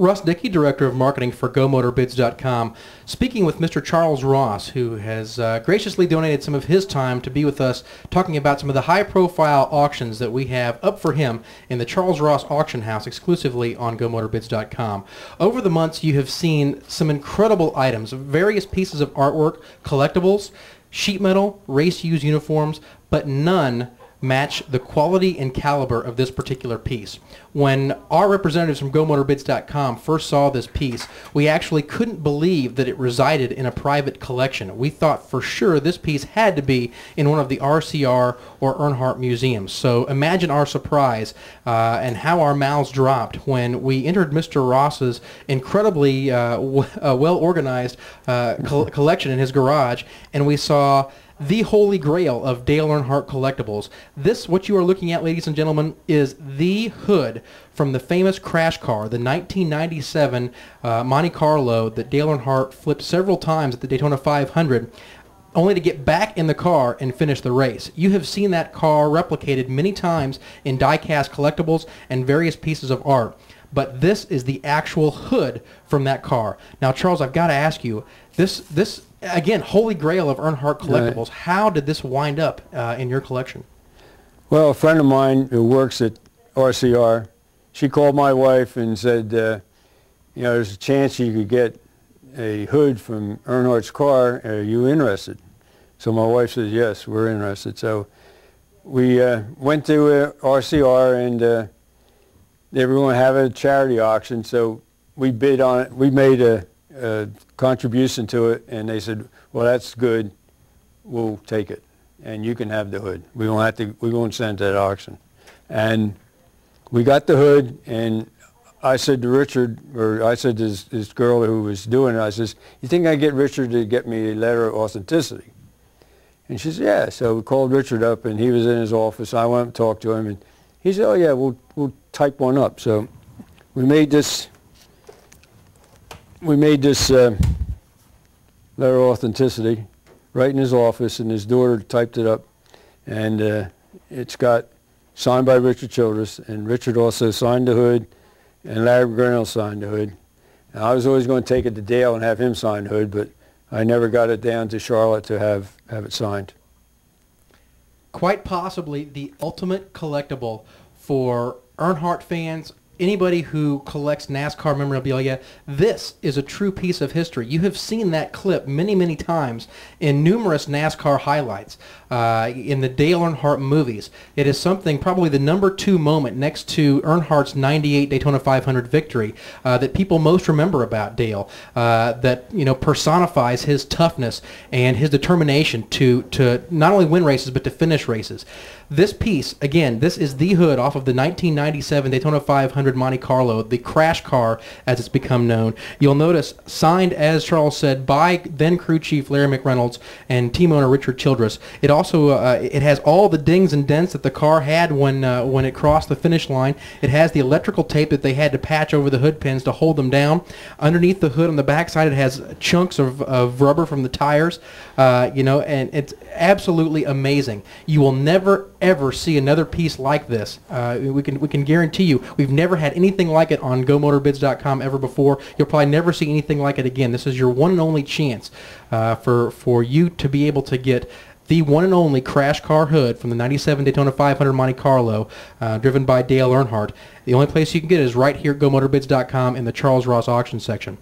Russ Dickey, Director of Marketing for GoMotorBids.com, speaking with Mr. Charles Ross, who has uh, graciously donated some of his time to be with us talking about some of the high-profile auctions that we have up for him in the Charles Ross Auction House exclusively on GoMotorBids.com. Over the months, you have seen some incredible items, various pieces of artwork, collectibles, sheet metal, race used uniforms, but none match the quality and caliber of this particular piece. When our representatives from GoMotorBids.com first saw this piece, we actually couldn't believe that it resided in a private collection. We thought for sure this piece had to be in one of the RCR or Earnhardt museums. So imagine our surprise uh, and how our mouths dropped when we entered Mr. Ross's incredibly uh, uh, well-organized uh, col- collection in his garage, and we saw the holy grail of Dale Earnhardt collectibles. This, what you are looking at, ladies and gentlemen, is the hood from the famous crash car, the 1997 uh, Monte Carlo that Dale Earnhardt flipped several times at the Daytona 500 only to get back in the car and finish the race. You have seen that car replicated many times in die-cast collectibles and various pieces of art. But this is the actual hood from that car. Now, Charles, I've got to ask you, this this again, holy grail of Earnhardt collectibles. Right. How did this wind up uh, in your collection? Well, a friend of mine who works at RCR, she called my wife and said, uh, you know, there's a chance you could get a hood from Earnhardt's car. Are you interested? So my wife says, yes, we're interested. So we uh, went to uh, RCR and uh, they were going to have a charity auction. So we bid on it. We made a contribution to it, and they said, well, that's good. We'll take it, and you can have the hood. We won't have to. We won't send it at auction, and we got the hood, and I said to Richard, or I said to this, this girl who was doing it, I says, you think I get Richard to get me a letter of authenticity? And she said, yeah. So we called Richard up, and he was in his office. I went and talked to him, and he said, oh, yeah, we'll, we'll type one up. So we made this we made this uh, letter of authenticity right in his office, and his daughter typed it up, and uh, it's got signed by Richard Childress, and Richard also signed the hood, and Larry McReynolds signed the hood. And I was always going to take it to Dale and have him sign the hood, but I never got it down to Charlotte to have, have it signed. Quite possibly the ultimate collectible for Earnhardt fans, anybody who collects NASCAR memorabilia, this is a true piece of history. You have seen that clip many, many times in numerous NASCAR highlights, uh, in the Dale Earnhardt movies. It is something, probably the number two moment next to Earnhardt's 98 Daytona 500 victory uh, that people most remember about Dale, uh, that, you know, personifies his toughness and his determination to, to not only win races, but to finish races. This piece, again, this is the hood off of the 1997 Daytona 500 Monte Carlo, the crash car as it's become known. You'll notice signed, as Charles said, by then crew chief Larry McReynolds and team owner Richard Childress. It also uh, it has all the dings and dents that the car had when uh, when it crossed the finish line. It has the electrical tape that they had to patch over the hood pins to hold them down. Underneath the hood on the backside, it has chunks of, of rubber from the tires. Uh, you know, and it's absolutely amazing. You will never ever see another piece like this. Uh, we can we can guarantee you we've never had anything like it on GoMotorBids.com ever before. You'll probably never see anything like it again. This is your one and only chance uh, for for you to be able to get the one and only crash car hood from the 97 Daytona 500 Monte Carlo, uh, driven by Dale Earnhardt. The only place you can get it is right here at GoMotorBids.com in the Charles Ross auction section.